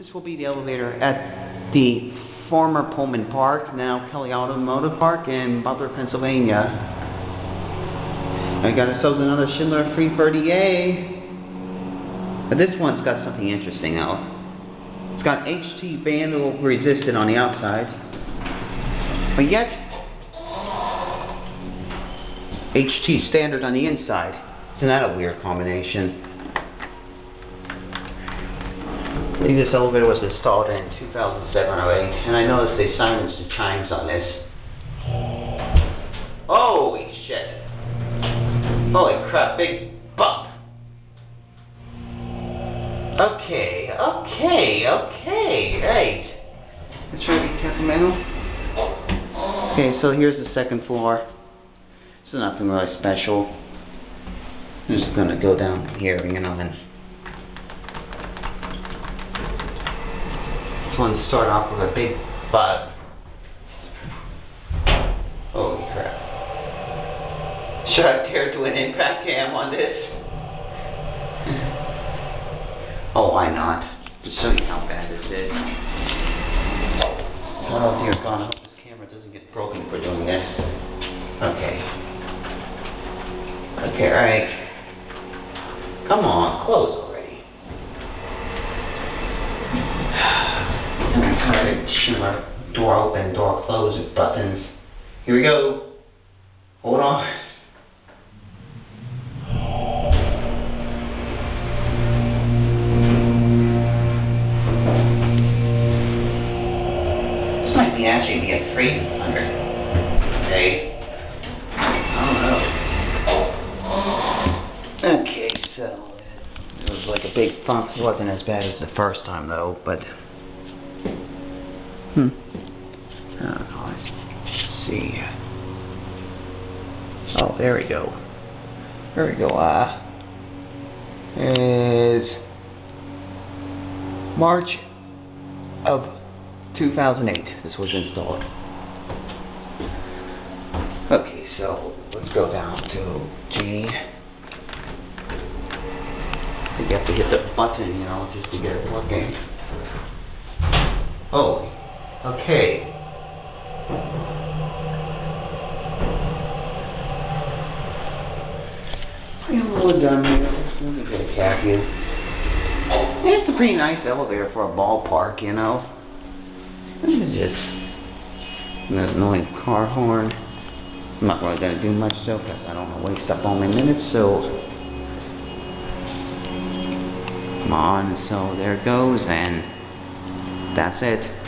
This will be the elevator at the former Pullman Park, now Kelly Automotive Park in Butler, Pennsylvania. I got ourselves another Schindler 330A. But this one's got something interesting though. It's got HT vandal resistant on the outside. But yet, HT standard on the inside. Isn't that a weird combination? I believe this elevator was installed in 2007 or 8, and I noticed they silenced the chimes on this. Holy shit. Holy crap, big bump. Okay, okay, okay, right. Let's try to be careful now. Okay, so here's the second floor. This is nothing really special. I'm just gonna go down here, you know, and one start off with a big butt. Holy crap. Should I dare do an impact cam on this? oh, why not? To show you how bad this is. Oh dear God, I hope this camera doesn't get broken for doing this. Okay. Okay, alright. Come on, close And of Schindler door open, door close buttons. Here we go. Hold on. This might be actually be a three hundred. Okay. I don't know. Oh. Okay, so it was like a big thump. It wasn't as bad as the first time though, but hmm. I. Let's see. Oh, there we go. There we go. Uh, is March of 2008. This was installed. Okay, so let's go down to G. You have to hit the button, you know, just to get it working. Oh, okay. I'm all done here. Let me get a khaki. It's a pretty nice elevator for a ballpark, you know. What is this? An annoying car horn. I'm not really gonna do much though, because I don't wanna waste up all my minutes, so. Come on, so there it goes, and that's it.